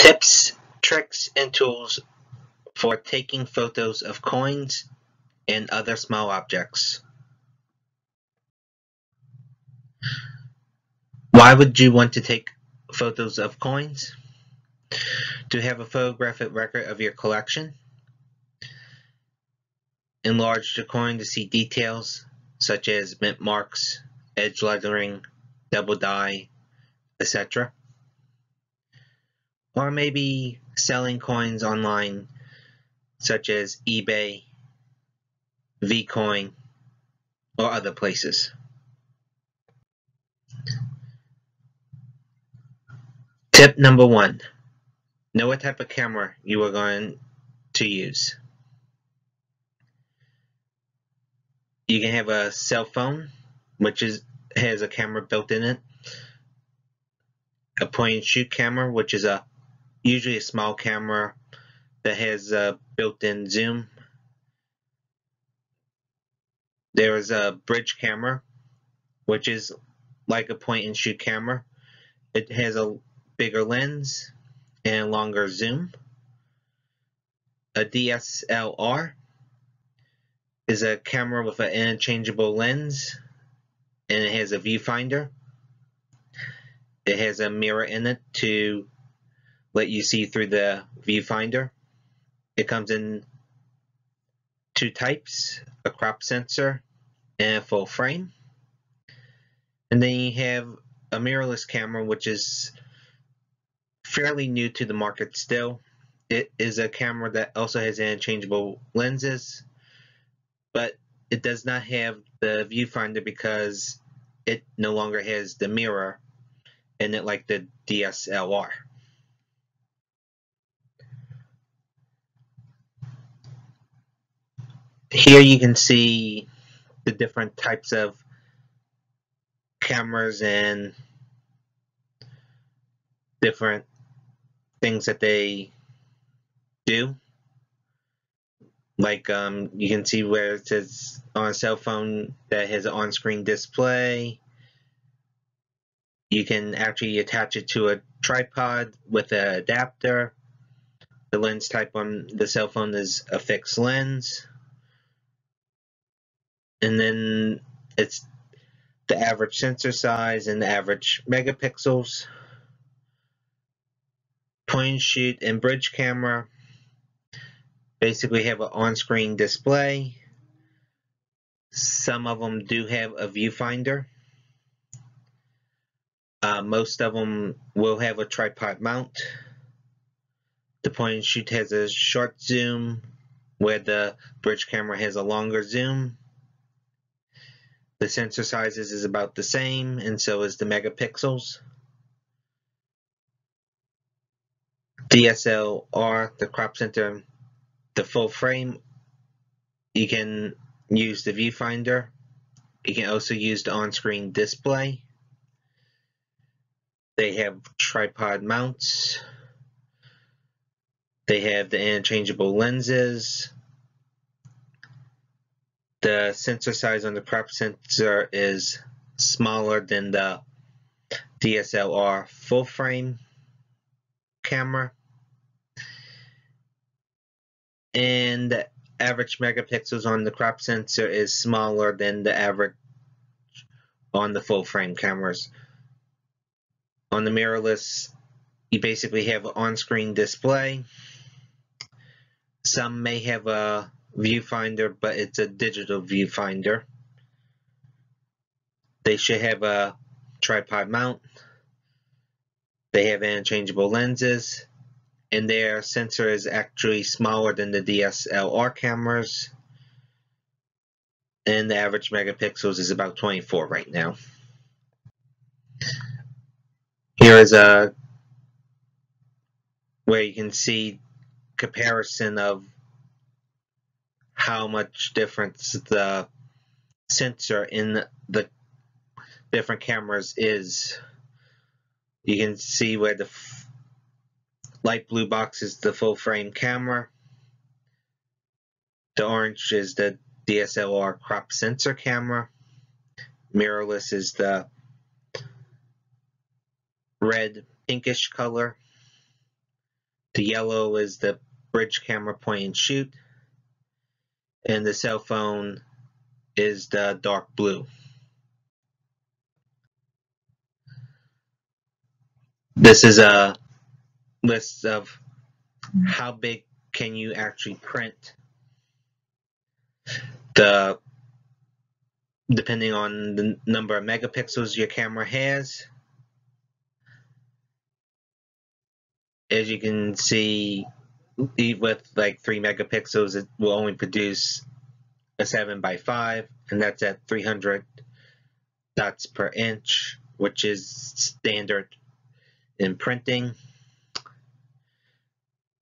Tips, tricks, and tools for taking photos of coins and other small objects. Why would you want to take photos of coins? To have a photographic record of your collection. Enlarge the coin to see details such as mint marks, edge lettering, double die, etc or maybe selling coins online such as eBay, Vcoin, or other places. Tip number one, know what type of camera you are going to use. You can have a cell phone, which is has a camera built in it, a point and shoot camera, which is a usually a small camera that has a built-in zoom. There is a bridge camera, which is like a point-and-shoot camera. It has a bigger lens and longer zoom. A DSLR is a camera with an interchangeable lens and it has a viewfinder. It has a mirror in it to let you see through the viewfinder. It comes in two types, a crop sensor and a full frame. And then you have a mirrorless camera, which is fairly new to the market still. It is a camera that also has interchangeable lenses, but it does not have the viewfinder because it no longer has the mirror in it like the DSLR. Here you can see the different types of cameras and different things that they do. Like um, you can see where it says on a cell phone that has an on-screen display. You can actually attach it to a tripod with an adapter. The lens type on the cell phone is a fixed lens and then it's the average sensor size and the average megapixels. Point and shoot and bridge camera basically have an on-screen display. Some of them do have a viewfinder. Uh, most of them will have a tripod mount. The point and shoot has a short zoom where the bridge camera has a longer zoom. The sensor sizes is about the same, and so is the megapixels. DSLR, the crop sensor, the full frame, you can use the viewfinder. You can also use the on-screen display. They have tripod mounts. They have the interchangeable lenses. The sensor size on the crop sensor is smaller than the DSLR full frame camera. And the average megapixels on the crop sensor is smaller than the average on the full frame cameras. On the mirrorless, you basically have an on-screen display. Some may have a viewfinder, but it's a digital viewfinder. They should have a tripod mount. They have interchangeable lenses, and their sensor is actually smaller than the DSLR cameras. And the average megapixels is about 24 right now. Here is a where you can see comparison of how much difference the sensor in the different cameras is. You can see where the light blue box is the full frame camera. The orange is the DSLR crop sensor camera. Mirrorless is the red pinkish color. The yellow is the bridge camera point and shoot. And the cell phone is the dark blue. This is a list of how big can you actually print the depending on the number of megapixels your camera has as you can see with like 3 megapixels it will only produce a 7 by 5 and that's at 300 dots per inch which is standard in printing.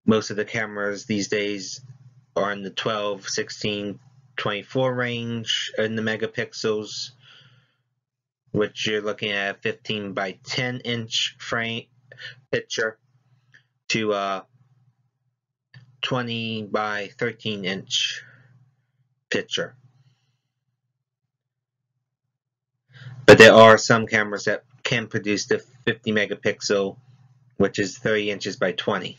Most of the cameras these days are in the 12, 16, 24 range in the megapixels, which you're looking at 15 by 10 inch frame picture to a 20 by 13 inch picture. But there are some cameras that can produce the 50 megapixel, which is 30 inches by 20.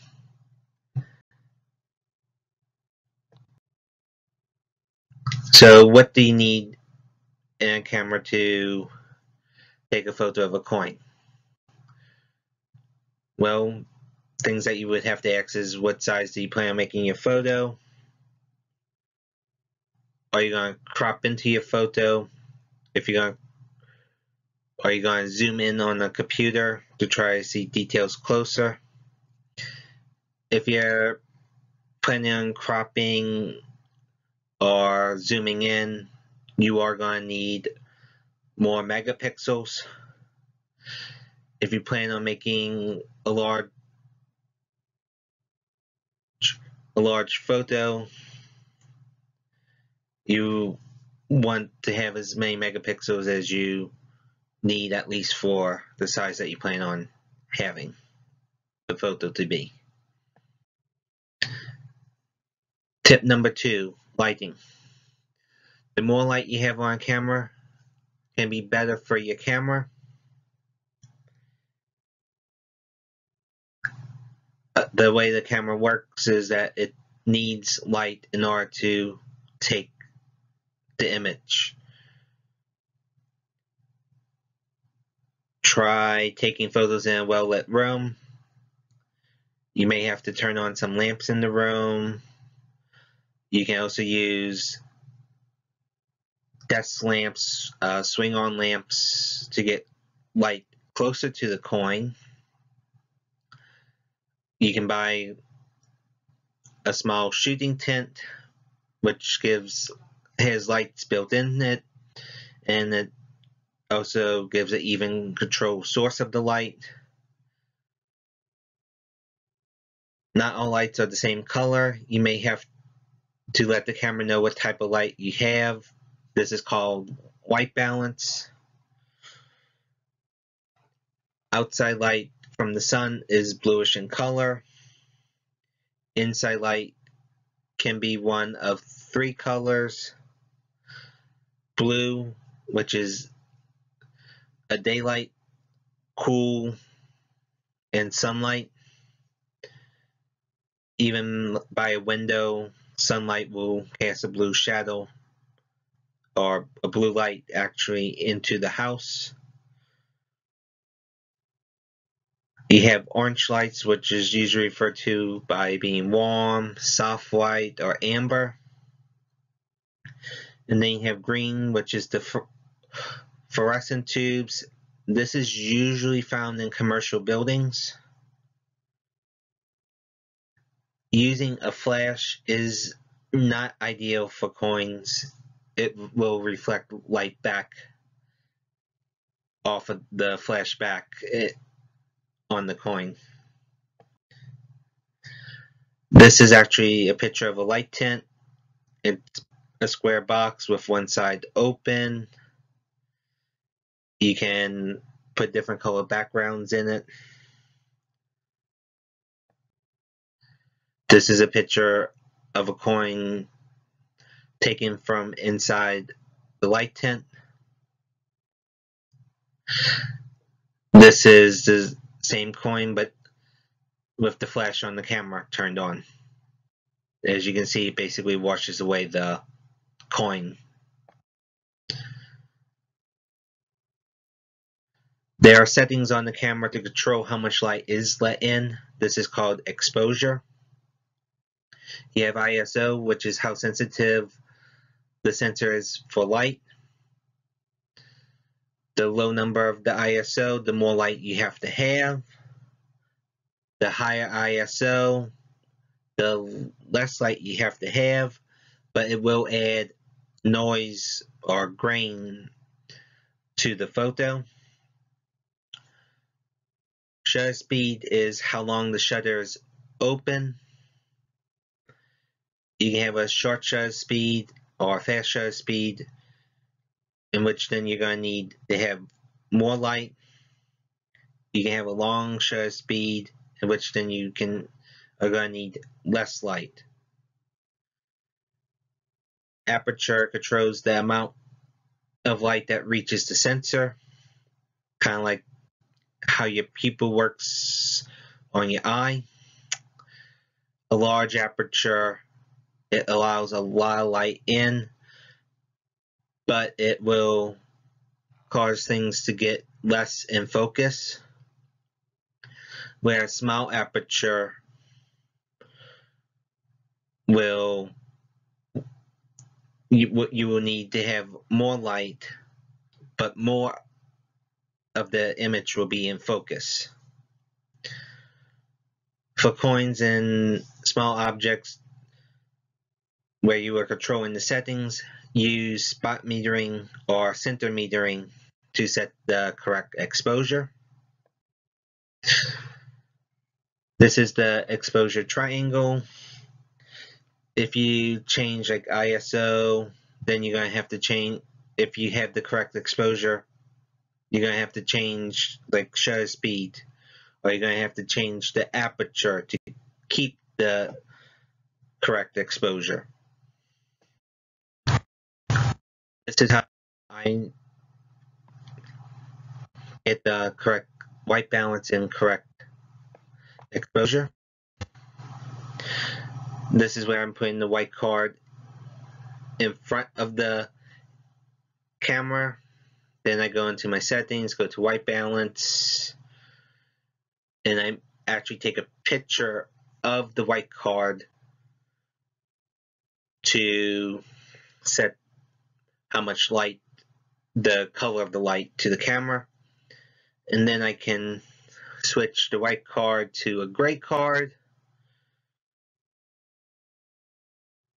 So what do you need in a camera to take a photo of a coin? Well, things that you would have to ask is what size do you plan on making your photo? Are you going to crop into your photo? If you're going to are you going to zoom in on the computer to try to see details closer? If you're planning on cropping or zooming in, you are going to need more megapixels. If you plan on making a large a large photo, you want to have as many megapixels as you need at least for the size that you plan on having the photo to be. Tip number two, lighting. The more light you have on camera can be better for your camera. The way the camera works is that it needs light in order to take the image. Try taking photos in a well-lit room. You may have to turn on some lamps in the room you can also use desk lamps, uh, swing on lamps to get light closer to the coin. You can buy a small shooting tent which gives has lights built in it and it also gives an even control source of the light. Not all lights are the same color. You may have to let the camera know what type of light you have. This is called white balance. Outside light from the sun is bluish in color. Inside light can be one of three colors. Blue, which is a daylight, cool, and sunlight. Even by a window, sunlight will cast a blue shadow or a blue light actually into the house. You have orange lights, which is usually referred to by being warm, soft white, or amber. And then you have green, which is the fluorescent tubes. This is usually found in commercial buildings. Using a flash is not ideal for coins. It will reflect light back off of the flashback eh, on the coin. This is actually a picture of a light tent. It's a square box with one side open. You can put different color backgrounds in it. This is a picture of a coin taken from inside the light tent. This is same coin but with the flash on the camera turned on. As you can see, it basically washes away the coin. There are settings on the camera to control how much light is let in. This is called exposure. You have ISO, which is how sensitive the sensor is for light. The low number of the ISO, the more light you have to have. The higher ISO, the less light you have to have, but it will add noise or grain to the photo. Shutter speed is how long the shutter is open. You can have a short shutter speed or a fast shutter speed in which then you're going to need to have more light. You can have a long shutter speed in which then you can are going to need less light. Aperture controls the amount of light that reaches the sensor, kind of like how your pupil works on your eye. A large aperture, it allows a lot of light in, but it will cause things to get less in focus. Where a small aperture will you, you will need to have more light, but more of the image will be in focus. For coins and small objects where you are controlling the settings, use spot metering or center metering to set the correct exposure. This is the exposure triangle if you change like ISO, then you're going to have to change, if you have the correct exposure, you're going to have to change like shutter speed, or you're going to have to change the aperture to keep the correct exposure. This is how I get the correct white balance and correct exposure. This is where I'm putting the white card in front of the camera. Then I go into my settings, go to white balance, and I actually take a picture of the white card to set how much light, the color of the light to the camera. And then I can switch the white card to a gray card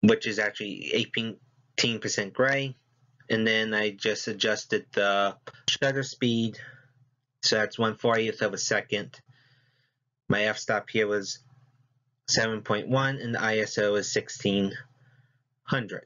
which is actually 18% gray. And then I just adjusted the shutter speed. So that's 1 40th of a second. My f-stop here was 7.1 and the ISO is 1600.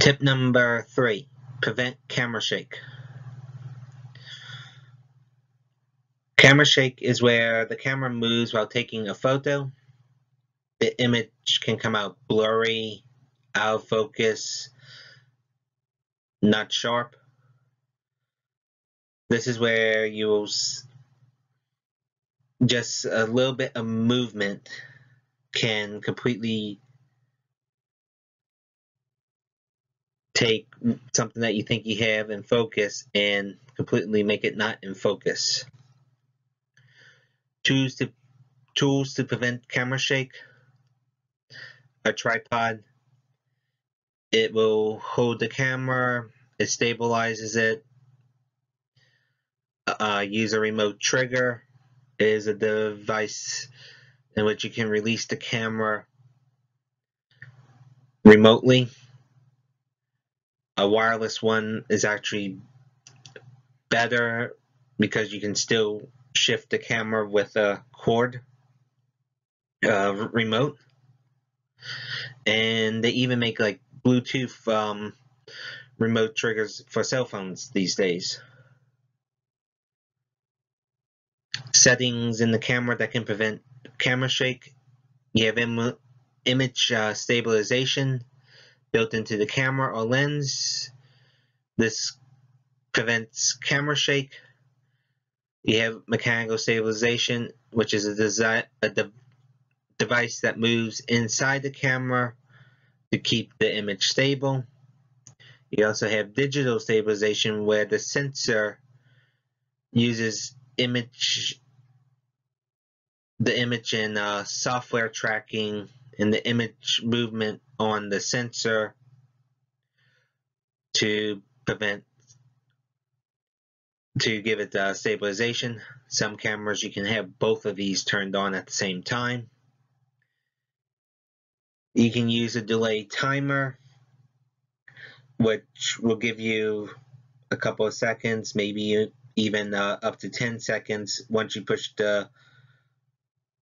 Tip number three, prevent camera shake. Camera shake is where the camera moves while taking a photo. The image can come out blurry, out of focus, not sharp. This is where you will just a little bit of movement can completely take something that you think you have in focus and completely make it not in focus. Choose to tools to prevent camera shake. A tripod. It will hold the camera. It stabilizes it. Uh, use a remote trigger is a device in which you can release the camera remotely. A wireless one is actually better because you can still shift the camera with a cord uh, remote. And they even make like Bluetooth um, remote triggers for cell phones these days. Settings in the camera that can prevent camera shake. You have Im image uh, stabilization built into the camera or lens. This prevents camera shake. You have mechanical stabilization, which is a, design, a de device that moves inside the camera to keep the image stable. You also have digital stabilization, where the sensor uses image the image and uh, software tracking and the image movement on the sensor to prevent to give it uh, stabilization. Some cameras you can have both of these turned on at the same time. You can use a delay timer which will give you a couple of seconds, maybe even uh, up to 10 seconds once you push the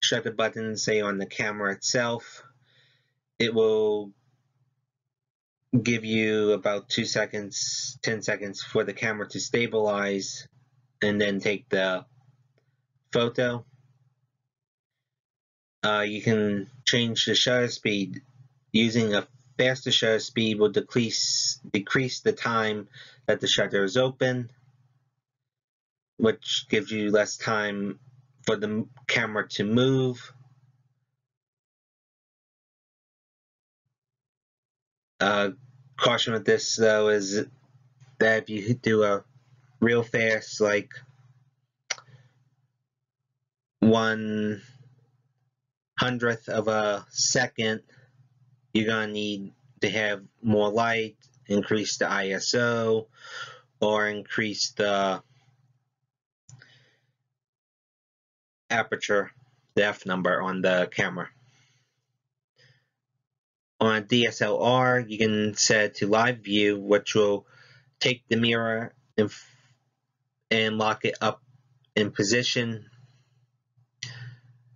shutter button, say on the camera itself. It will give you about 2 seconds, 10 seconds for the camera to stabilize and then take the photo. Uh, you can change the shutter speed using a faster shutter speed will decrease decrease the time that the shutter is open, which gives you less time for the camera to move. Uh, caution with this though is that if you do a real fast like one hundredth of a second you're gonna need to have more light increase the ISO or increase the aperture the f number on the camera. On DSLR, you can set to live view, which will take the mirror and, and lock it up in position,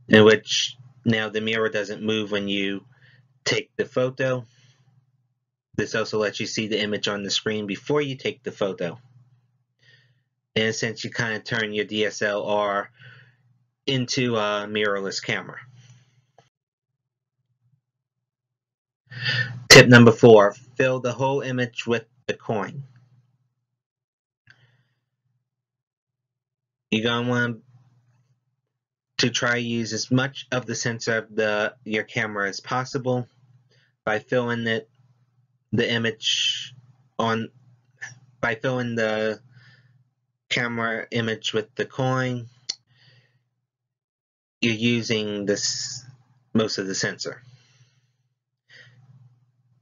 in which now the mirror doesn't move when you take the photo. This also lets you see the image on the screen before you take the photo. And since you kind of turn your DSLR into a mirrorless camera. Tip number four, fill the whole image with the coin. You're going to want to try use as much of the sensor of the your camera as possible by filling it the image on by filling the camera image with the coin you're using this most of the sensor.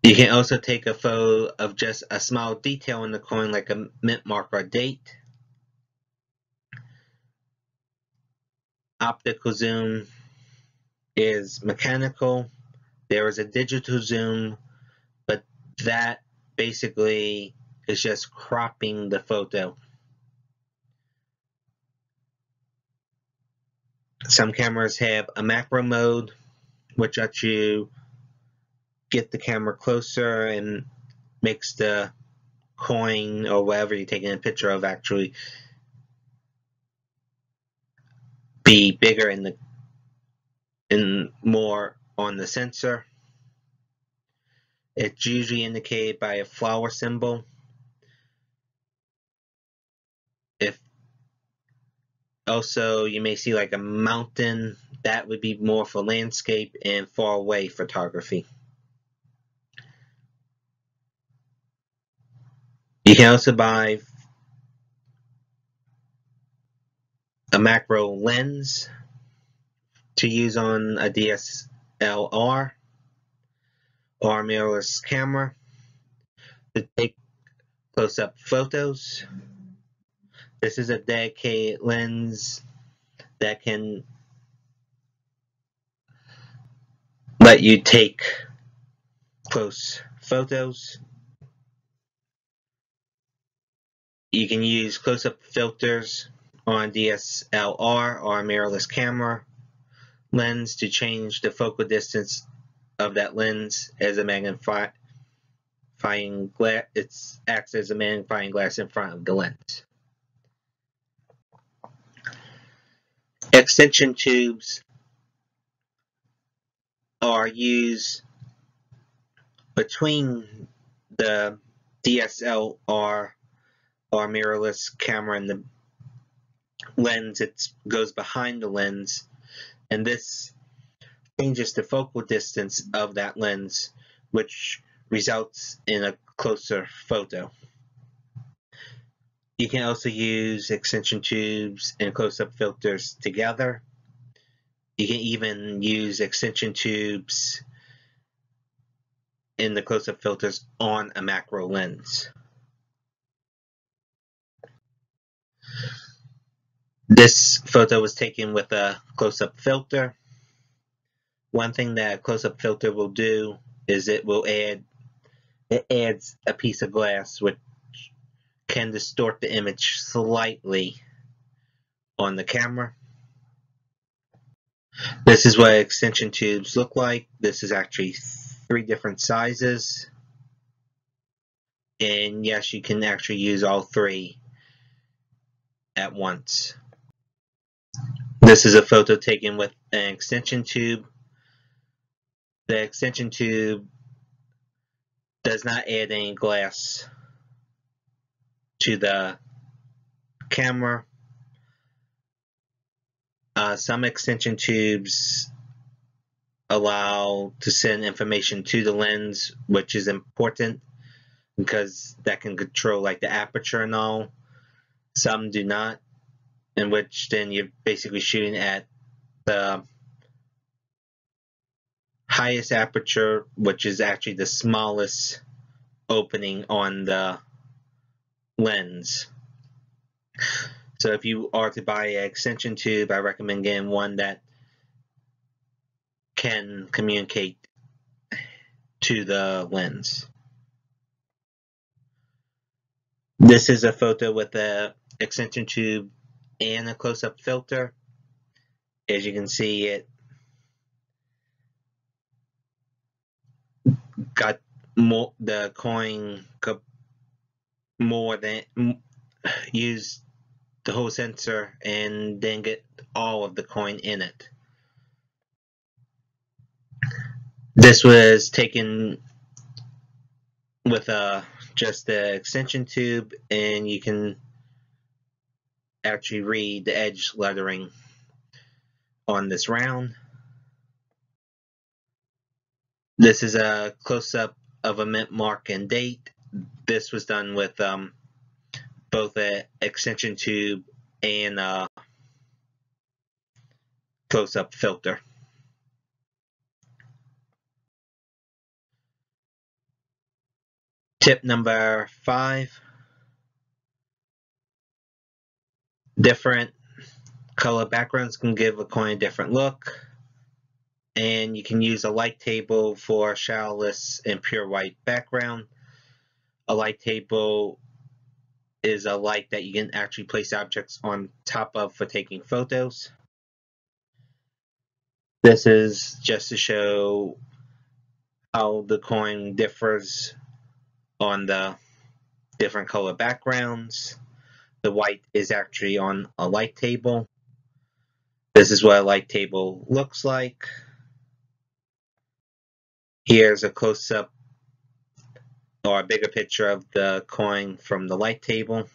You can also take a photo of just a small detail in the coin like a mint mark or date. Optical zoom is mechanical. There is a digital zoom, but that basically is just cropping the photo. Some cameras have a macro mode, which lets you get the camera closer and makes the coin or whatever you're taking a picture of actually be bigger in the and more on the sensor. It's usually indicated by a flower symbol. If also, you may see like a mountain. That would be more for landscape and far away photography. You can also buy a macro lens to use on a DSLR or mirrorless camera to take close-up photos. This is a dedicated lens that can let you take close photos. You can use close-up filters on DSLR or mirrorless camera lens to change the focal distance of that lens as a magnifying glass. It acts as a magnifying glass in front of the lens. Extension tubes are used between the DSLR or mirrorless camera and the lens. It goes behind the lens and this changes the focal distance of that lens which results in a closer photo. You can also use extension tubes and close-up filters together. You can even use extension tubes in the close-up filters on a macro lens. This photo was taken with a close-up filter. One thing that a close-up filter will do is it will add it adds a piece of glass which can distort the image slightly on the camera. This is what extension tubes look like. This is actually three different sizes. And yes, you can actually use all three at once. This is a photo taken with an extension tube. The extension tube does not add any glass to the camera. Uh, some extension tubes allow to send information to the lens, which is important because that can control like the aperture and all. Some do not, in which then you're basically shooting at the highest aperture, which is actually the smallest opening on the lens. So if you are to buy an extension tube, I recommend getting one that can communicate to the lens. This is a photo with a extension tube and a close-up filter. As you can see, it got more the coin more than use the whole sensor and then get all of the coin in it. This was taken with a just the extension tube and you can actually read the edge lettering on this round. This is a close-up of a mint mark and date this was done with um, both an extension tube and a close-up filter. Tip number five, different color backgrounds can give a coin a different look and you can use a light table for shadowless and pure white background a light table is a light that you can actually place objects on top of for taking photos. This is just to show how the coin differs on the different color backgrounds. The white is actually on a light table. This is what a light table looks like. Here's a close-up or a bigger picture of the coin from the light table.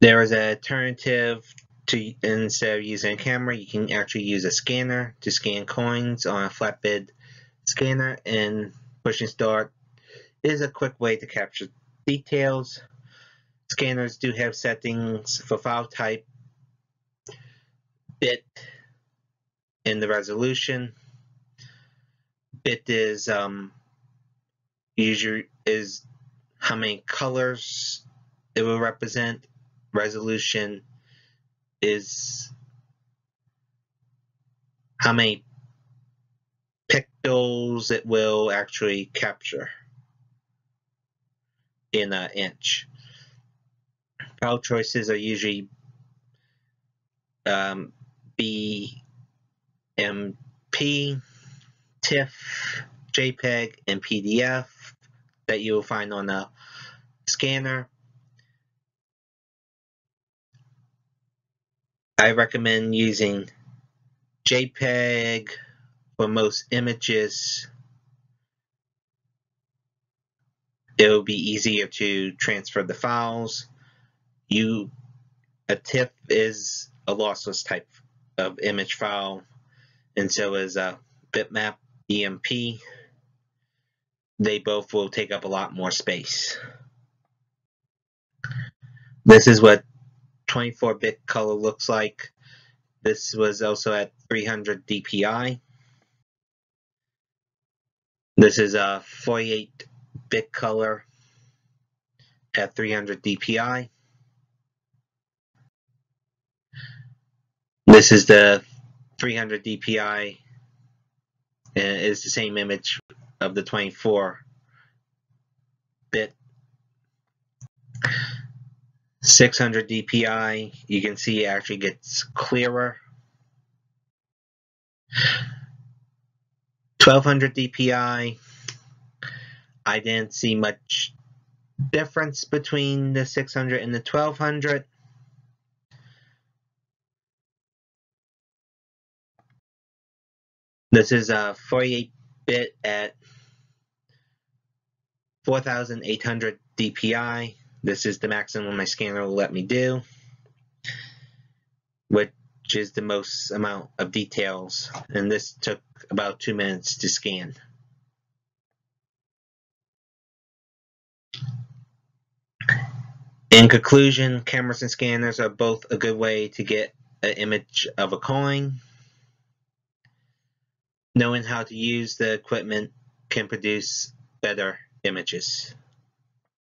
There is an alternative to instead of using a camera, you can actually use a scanner to scan coins on a flatbed scanner and pushing start is a quick way to capture details. Scanners do have settings for file type, bit, and the resolution. Bit is um, usually is how many colors it will represent. Resolution is how many pixels it will actually capture in an inch. File choices are usually um, BMP, TIFF, JPEG, and PDF that you will find on a scanner. I recommend using JPEG for most images. It will be easier to transfer the files. You a TIFF is a lossless type of image file, and so is a bitmap BMP. They both will take up a lot more space. This is what 24-bit color looks like. This was also at 300 dpi. This is uh, a 48-bit color at 300 dpi. This is the 300 dpi and it's the same image of the 24 bit. 600 dpi you can see it actually gets clearer. 1200 dpi I didn't see much difference between the 600 and the 1200 This is a 48-bit at 4800 dpi. This is the maximum my scanner will let me do, which is the most amount of details, and this took about two minutes to scan. In conclusion, cameras and scanners are both a good way to get an image of a coin knowing how to use the equipment can produce better images.